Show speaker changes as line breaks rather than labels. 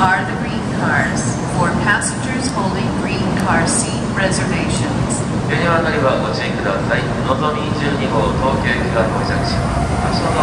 are the green cars for passengers holding green car seat reservations.
ユニバーサルはご注意ください。のぞみ12号東京行きが到着します。